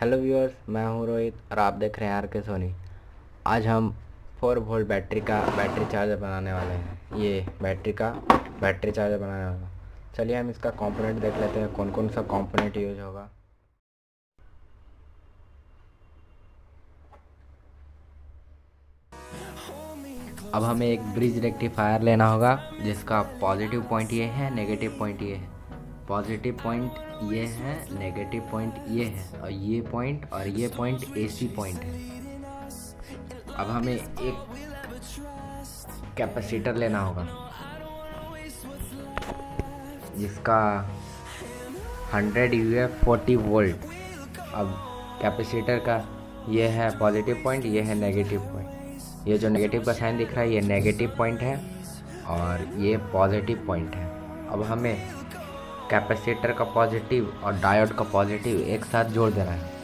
Hello viewers, मैं हूँ रोहित और आप देख रहे हैं आर के सोनी। आज हम 4 वोल्ट बैटरी का बैटरी चार्जर बनाने वाले हैं। ये बैटरी का बैटरी चार्जर बनाने वाला। चलिए हम इसका कंपोनेंट देख लेते हैं कौन कौन सा कंपोनेंट यूज़ होगा। अब हमें एक ब्रिज रेक्टिफायर लेना होगा, जिसका पॉजिटिव पॉइंट ये है, नेगेटिव पॉइंट ये है। पॉजिटिव पॉइंट ये है, नेगेटिव पॉइंट ये है, और ये पॉइंट और ये पॉइंट एसी पॉइंट है। अब हमें एक कैपेसिटर लेना होगा, जिसका 100 यू एफ़ फोर्टी वोल्ट। अब कैपेसिटर का ये है पॉजिटिव पॉइंट, ये है नेगेटिव पॉइंट। ये जो नेगेटिव का साइन दिख रहा है, ये नेगेटिव पॉइंट है, और ये पॉजिटिव पॉइंट है। अब हमें कैपेसिटर का पॉजिटिव और डायोड का पॉजिटिव एक साथ जोड़ देना है।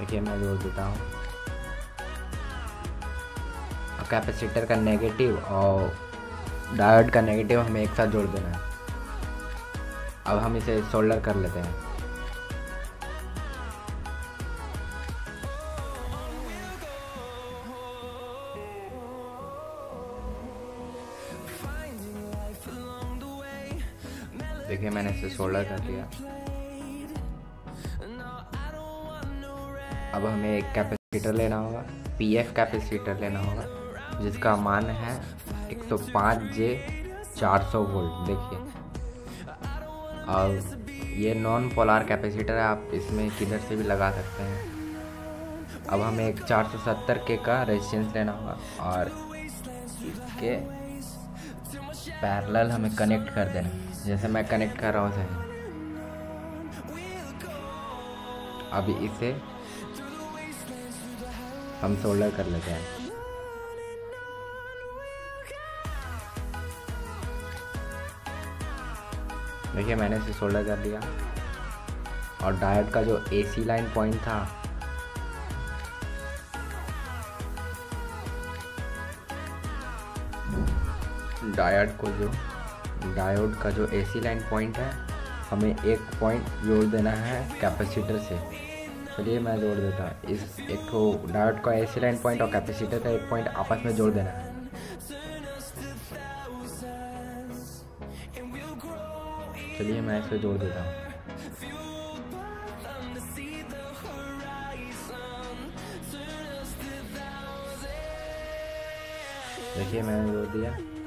देखिए, मैं जोड़ देता हूँ। कैपेसिटर का नेगेटिव और डायोड का नेगेटिव हमें एक साथ जोड़ देना है। अब हम इसे सोल्डर कर लेते हैं। देखिए, मैंने इसे सोल्डर कर दिया। अब हमें एक कैपेसिटर लेना होगा, पीएफ कैपेसिटर लेना होगा, जिसका मान है 105 जे 400 वोल्ट। देखिए, और ये नॉन पोलार कैपेसिटर है, आप इसमें किधर से भी लगा सकते हैं। अब हमें एक 470 के का रेजिस्टेंस लेना होगा, और इसके पैरेलल हमें कनेक्ट कर देना जैसे मैं कनेक्ट कर रहा हूँ सही अभी इसे हम सोल्डर कर लेते हैं। देखिए, मैंने इसे सोल्डर कर दिया। और डायट का जो एसी लाइन पॉइंट था डायड को जो डायोड का जो एसी लाइन पॉइंट है, हमें एक पॉइंट जोड़ देना है कैपेसिटर से। चलिए मैं जोड़ देता हूँ। इस, एक तो डायोड का एसी लाइन पॉइंट और कैपेसिटर का एक पॉइंट आपस में जोड़ देना है। चलिए मैं इसे जोड़ देता हूँ। देखिए मैंने जोड़ दिया।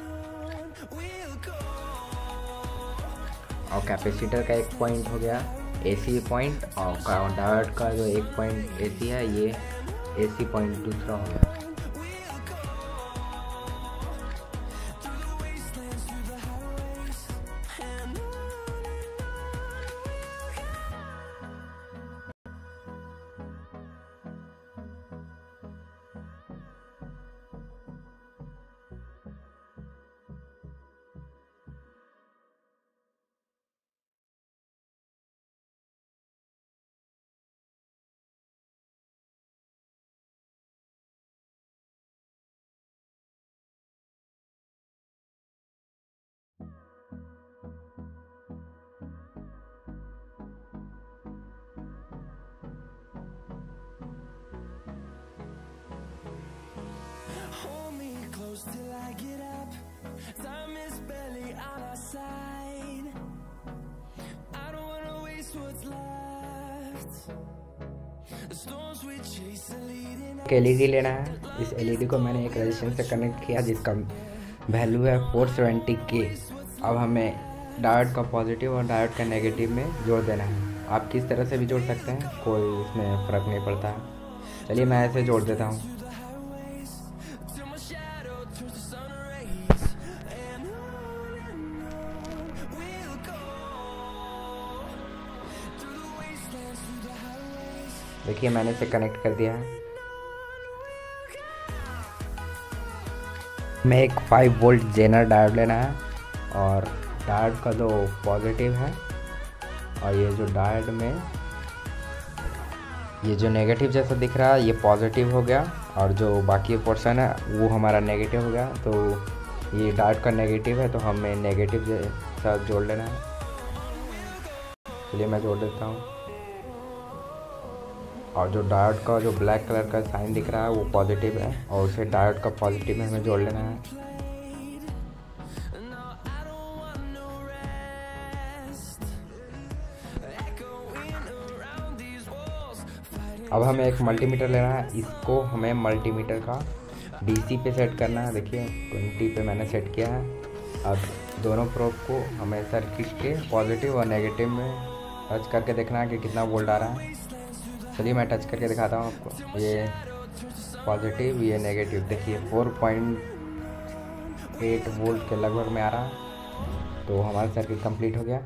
और कैपेसिटर का एक पॉइंट हो गया एसी पॉइंट और डायोड का जो एक पॉइंट एसी है, ये एसी पॉइंट दूसरा हो गया। Close till I get up Time is barely on our side. I don't wanna waste what's left. The storms we chase are leading us. LED लेना है। इस एलईडी को मैंने एक रेजिस्टेंस से कनेक्ट किया जिसका वैल्यू है 470 के अब हमें डायोड का पॉजिटिव और डायोड का नेगेटिव में जोड़ देना है। आप किस तरह से भी जोड़ सकते हैं कोई इसमें फ़र्क नहीं पड़ता। चलिए मैं ऐसे जोड़ देता हूँ। देखिए, मैंने इसे कनेक्ट कर दिया है। मैं एक 5 वोल्ट जेनर डायोड लेना है और डायोड का जो पॉजिटिव है और ये जो डायोड में ये जो नेगेटिव जैसा दिख रहा है, ये पॉजिटिव हो गया और जो बाकी पोर्शन है, वो हमारा नेगेटिव हो गया। तो ये डायोड का नेगेटिव है तो हमें नेगेटिव जैसा जोड़ लेना है। चलिए, मैं जोड़ देता हूँ। और जो डायोड का, जो ब्लैक कलर का साइन दिख रहा है, वो पॉजिटिव है। और उसे डायोड का पॉजिटिव में हमें जोड़ लेना है। अब हमें एक मल्टीमीटर लेना है। इसको हमें मल्टीमीटर का डीसी पे सेट करना है। देखिए ट्वेंटी पे मैंने सेट किया है। अब दोनों प्रोब को हमें सर्किट के पॉजिटिव और नेगेटिव में टच करके देखना है कि कितना वोल्ट आ रहा है। चलिए मैं टच करके दिखाता हूँ आपको। ये पॉजिटिव ये नेगेटिव देखिए फोर पॉइंट एट वोल्ट के लगभग में आ रहा। तो हमारा सर्किट कंप्लीट हो गया।